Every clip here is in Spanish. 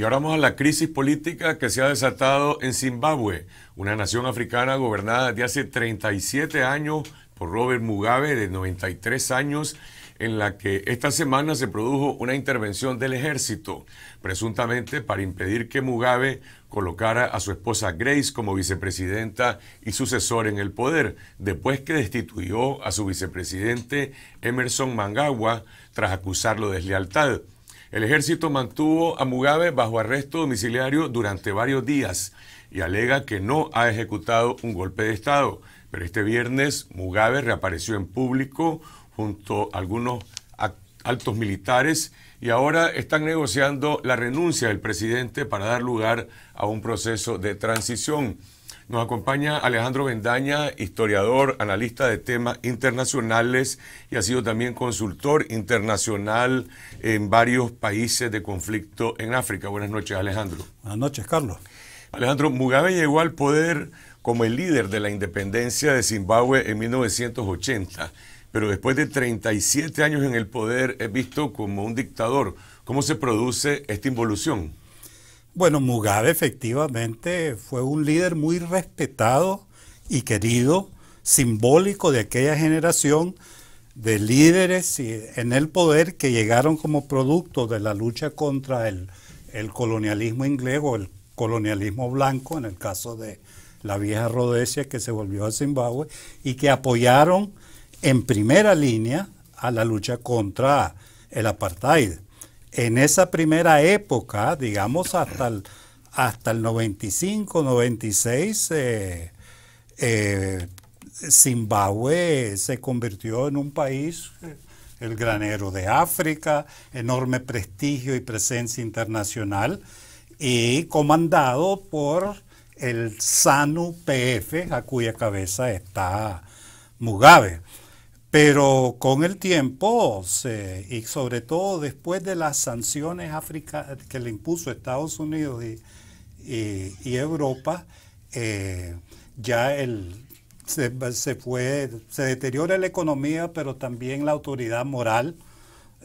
Y ahora vamos a la crisis política que se ha desatado en Zimbabue, una nación africana gobernada desde hace 37 años por Robert Mugabe, de 93 años, en la que esta semana se produjo una intervención del ejército, presuntamente para impedir que Mugabe colocara a su esposa Grace como vicepresidenta y sucesor en el poder, después que destituyó a su vicepresidente Emerson Mangagua tras acusarlo de deslealtad. El ejército mantuvo a Mugabe bajo arresto domiciliario durante varios días y alega que no ha ejecutado un golpe de Estado. Pero este viernes Mugabe reapareció en público junto a algunos altos militares y ahora están negociando la renuncia del presidente para dar lugar a un proceso de transición. Nos acompaña Alejandro Bendaña, historiador, analista de temas internacionales y ha sido también consultor internacional en varios países de conflicto en África. Buenas noches, Alejandro. Buenas noches, Carlos. Alejandro, Mugabe llegó al poder como el líder de la independencia de Zimbabue en 1980, pero después de 37 años en el poder es visto como un dictador. ¿Cómo se produce esta involución? Bueno, Mugabe efectivamente fue un líder muy respetado y querido, simbólico de aquella generación de líderes en el poder que llegaron como producto de la lucha contra el, colonialismo inglés o el colonialismo blanco, en el caso de la vieja Rhodesia que se volvió a Zimbabue, y que apoyaron en primera línea a la lucha contra el apartheid en esa primera época, digamos hasta el, hasta el 95, 96, eh, eh, Zimbabue se convirtió en un país, eh, el granero de África, enorme prestigio y presencia internacional, y comandado por el SANU PF, a cuya cabeza está Mugabe. Pero con el tiempo, y sobre todo después de las sanciones que le impuso Estados Unidos y, Europa, eh, ya el, se, fue, se deteriora la economía, pero también la autoridad moral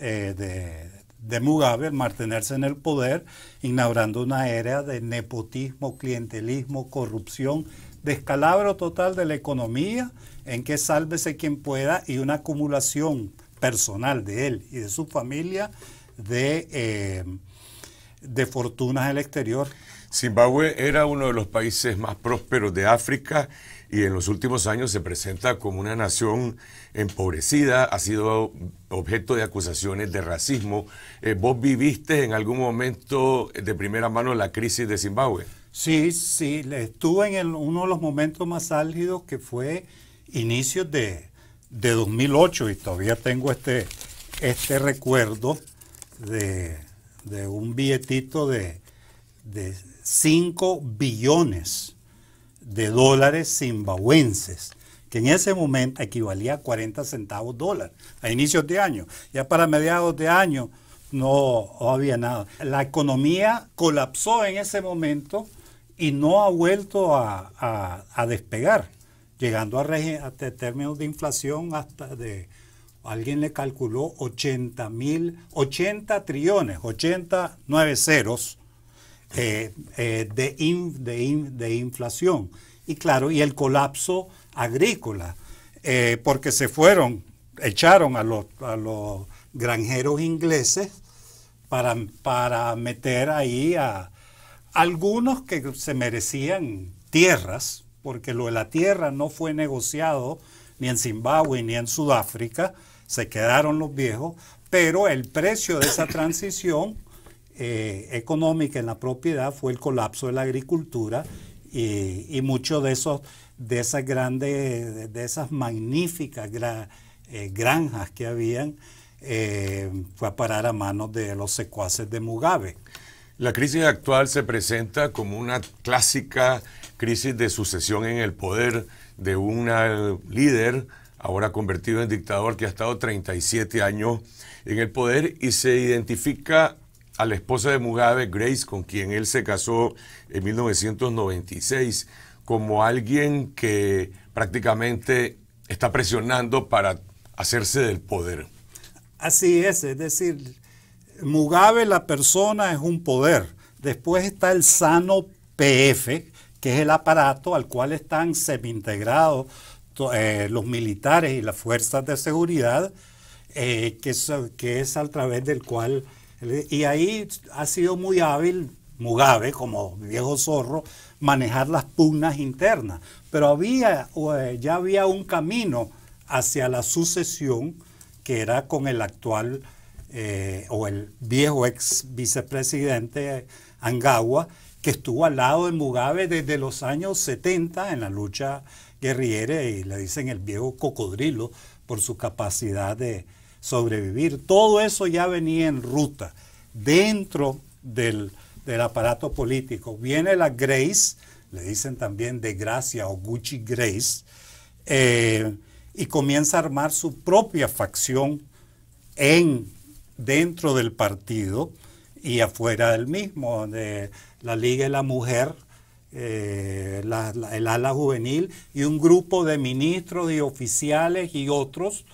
eh, de, de Mugabe al mantenerse en el poder, inaugurando una era de nepotismo, clientelismo, corrupción, descalabro total de la economía en que sálvese quien pueda y una acumulación personal de él y de su familia de, eh, de fortunas el exterior. Zimbabue era uno de los países más prósperos de África y en los últimos años se presenta como una nación empobrecida, ha sido objeto de acusaciones de racismo. Eh, ¿Vos viviste en algún momento de primera mano la crisis de Zimbabue? Sí, sí, estuve en uno de los momentos más álgidos que fue inicios de, 2008 y todavía tengo este, este recuerdo de, un billetito de, de 5 billones de dólares zimbabuenses, que en ese momento equivalía a 40 centavos dólar a inicios de año. Ya para mediados de año no, había nada. La economía colapsó en ese momento y no ha vuelto a despegar llegando a, términos de inflación hasta de, alguien le calculó 80 mil, 80 trillones, 89 ceros eh, eh, de, de, inflación. Y claro, y el colapso agrícola, eh, porque se fueron, echaron a los, a los granjeros ingleses para, para meter ahí a algunos que se merecían tierras, porque lo de la tierra no fue negociado ni en Zimbabue ni en Sudáfrica, se quedaron los viejos, pero el precio de esa transición eh, económica en la propiedad fue el colapso de la agricultura y, muchos de esos de esas grandes, de esas magníficas eh, granjas que habían, eh, fue a parar a manos de los secuaces de Mugabe. La crisis actual se presenta como una clásica crisis de sucesión en el poder de un líder, ahora convertido en dictador, que ha estado 37 años en el poder y se identifica a la esposa de Mugabe, Grace, con quien él se casó en 1996, como alguien que prácticamente está presionando para hacerse del poder. Así es, es decir, Mugabe la persona es un poder Después está el Sano PF, que es el aparato al cual están semi-integrados eh, los militares y las fuerzas de seguridad, eh, que, es, que es a través del cual... Y ahí ha sido muy hábil Mugabe, como viejo zorro, manejar las pugnas internas. Pero había, eh, ya había un camino hacia la sucesión que era con el actual o el viejo ex vicepresidente Angawa, que estuvo al lado de Mugabe desde los años 70 en la lucha guerrillera y le dicen el viejo cocodrilo por su capacidad de sobrevivir. Todo eso ya venía en ruta dentro del, aparato político. Viene la Grace, le dicen también de Gracia o Gucci Grace, eh, y comienza a armar su propia facción en, dentro del partido y afuera del mismo, de la Liga de la Mujer, eh, el ala juvenil y un grupo de ministros y oficiales y otros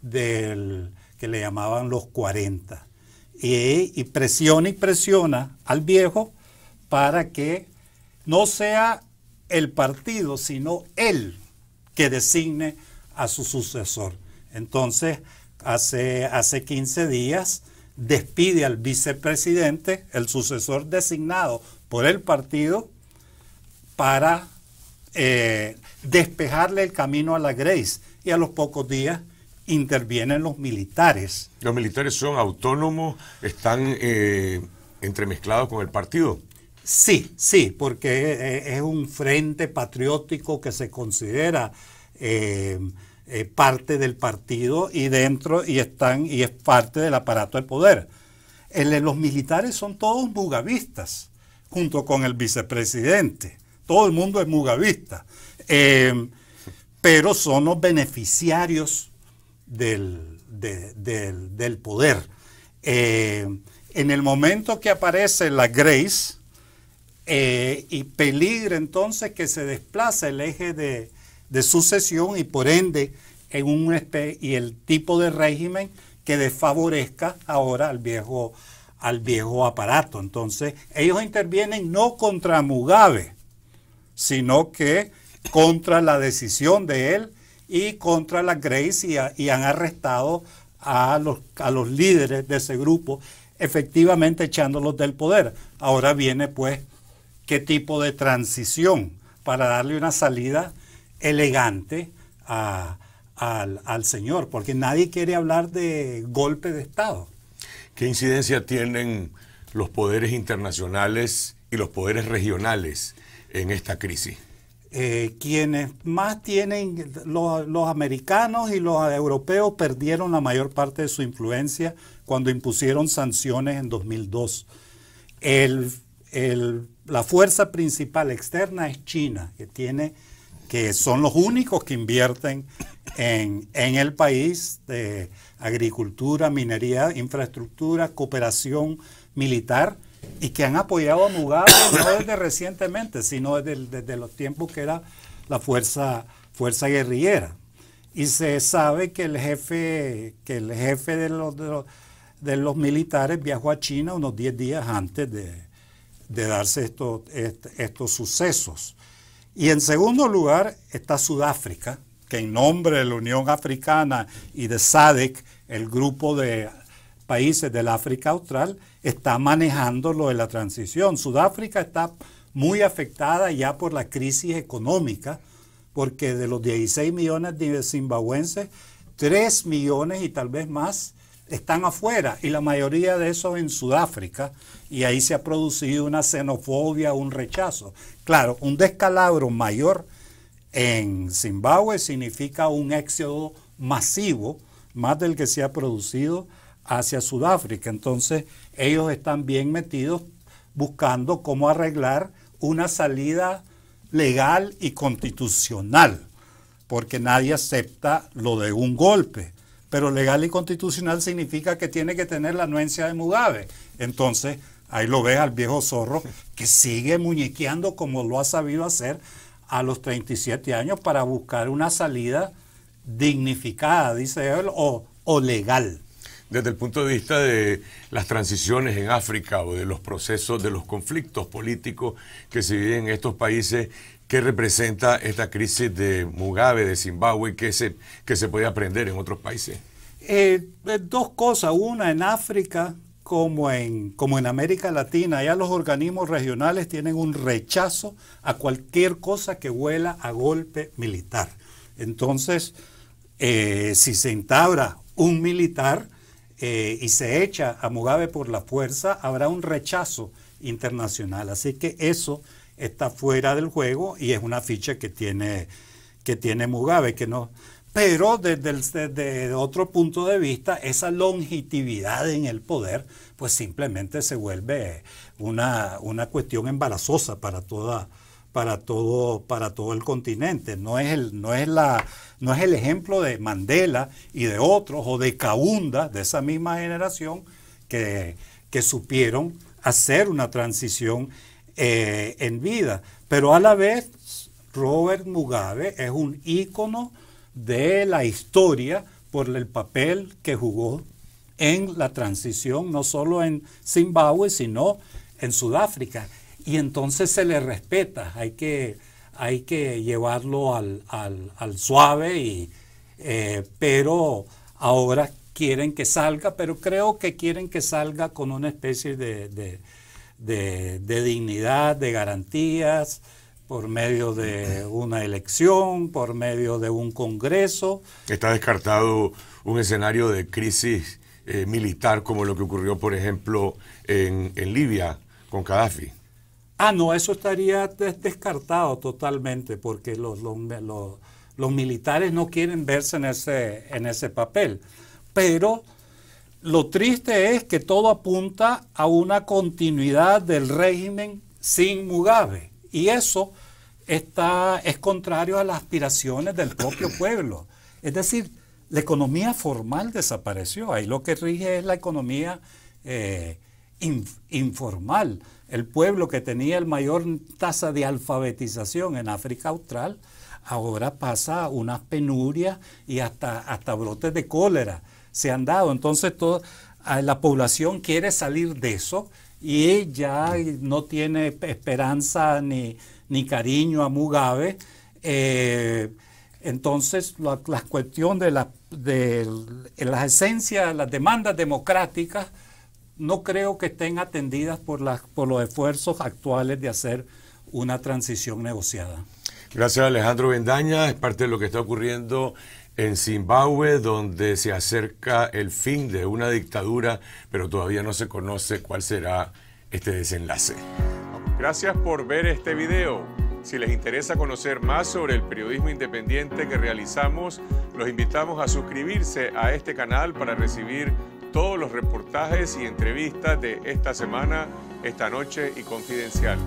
del, que le llamaban los 40. Y, y presiona y presiona al viejo para que no sea el partido, sino él que designe a su sucesor. Entonces, hace, hace 15 días, despide al vicepresidente, el sucesor designado por el partido, para eh, despejarle el camino a la Grace. Y a los pocos días intervienen los militares. ¿Los militares son autónomos? ¿Están eh, entremezclados con el partido? Sí, sí, porque eh, es un frente patriótico que se considera eh, parte del partido y dentro y están y es parte del aparato del poder. los militares son todos mugavistas, junto con el vicepresidente. Todo el mundo es mugavista. Eh, pero son los beneficiarios del, del, poder. Eh, en el momento que aparece la Grace, y peligra entonces que se desplaza el eje de, de sucesión y por ende en un y el tipo de régimen que desfavorezca ahora al viejo al viejo aparato. Entonces, ellos intervienen no contra Mugabe, sino que contra la decisión de él y contra la Grace y, han arrestado a los, a los líderes de ese grupo, efectivamente echándolos del poder. Ahora viene pues qué tipo de transición para darle una salida elegante al, Señor, porque nadie quiere hablar de golpe de Estado. ¿Qué incidencia tienen los poderes internacionales y los poderes regionales en esta crisis? Eh, quienes más tienen, los, americanos y los europeos perdieron la mayor parte de su influencia cuando impusieron sanciones en 2002. la fuerza principal externa es China, que tiene que son los únicos que invierten en, el país de agricultura, minería, infraestructura, cooperación militar y que han apoyado a Mugabe no desde recientemente, sino desde, los tiempos que era la fuerza, fuerza guerrillera. Y se sabe que el jefe, que el jefe de los, de los, militares viajó a China unos 10 días antes de, darse estos, estos sucesos. Y en segundo lugar está Sudáfrica, que en nombre de la Unión Africana y de SADC, el grupo de países del África Austral, está manejando lo de la transición. Sudáfrica está muy afectada ya por la crisis económica, porque de los 16 millones de zimbabuenses, 3 millones y tal vez más están afuera y la mayoría de esos en Sudáfrica y ahí se ha producido una xenofobia, un rechazo. Claro, un descalabro mayor en Zimbabue significa un éxodo masivo, más del que se ha producido hacia Sudáfrica. Entonces ellos están bien metidos buscando cómo arreglar una salida legal y constitucional, porque nadie acepta lo de un golpe pero legal y constitucional significa que tiene que tener la anuencia de Mugabe. Entonces, ahí lo ves al viejo zorro que sigue muñequeando como lo ha sabido hacer a los 37 años para buscar una salida dignificada, dice él, o, o legal. desde el punto de vista de las transiciones en África o de los procesos, de los conflictos políticos que se viven en estos países, ¿qué representa esta crisis de Mugabe, de Zimbabue, que se, que se puede aprender en otros países? Eh, eh, dos cosas. Una, en África como en, como en América Latina, ya los organismos regionales tienen un rechazo a cualquier cosa que huela a golpe militar. Entonces, eh, si se entabra un militar y se echa a Mugabe por la fuerza, habrá un rechazo internacional. Así que eso está fuera del juego y es una ficha que tiene, que tiene Mugabe, que no, pero desde, otro punto de vista, esa longevidad en el poder, pues simplemente se vuelve una, una cuestión embarazosa para toda, para todo, para todo el continente. No es el, no, es la, no es el ejemplo de Mandela y de otros, o de Kaunda, de esa misma generación, que, que supieron hacer una transición eh, en vida. Pero a la vez, Robert Mugabe es un ícono de la historia por el papel que jugó en la transición, no solo en Zimbabue, sino en Sudáfrica. Y entonces se le respeta, hay que, hay que llevarlo al, suave, y, eh, pero ahora quieren que salga, pero creo que quieren que salga con una especie de dignidad, de garantías, por medio de una elección, por medio de un congreso. Está descartado un escenario de crisis eh, militar como lo que ocurrió, por ejemplo, en, Libia con Gaddafi. Ah, no, eso estaría descartado totalmente, porque los, los, los, militares no quieren verse en ese, en ese papel. Pero lo triste es que todo apunta a una continuidad del régimen sin Mugabe. Y eso está, es contrario a las aspiraciones del propio pueblo. Es decir, la economía formal desapareció. Ahí lo que rige es la economía eh, informal. El pueblo que tenía el mayor tasa de alfabetización en África Austral ahora pasa unas penurias y hasta, hasta brotes de cólera se han dado. Entonces todo, la población quiere salir de eso y ya no tiene esperanza ni, ni cariño a Mugabe. Eh, entonces, la, cuestión de, la, de las esencias, las demandas democráticas, no creo que estén atendidas por, las, por los esfuerzos actuales de hacer una transición negociada. Gracias Alejandro Bendaña, es parte de lo que está ocurriendo en Zimbabue, donde se acerca el fin de una dictadura, pero todavía no se conoce cuál será este desenlace. Gracias por ver este video. Si les interesa conocer más sobre el periodismo independiente que realizamos, los invitamos a suscribirse a este canal para recibir todos los reportajes y entrevistas de esta semana, esta noche y confidencial.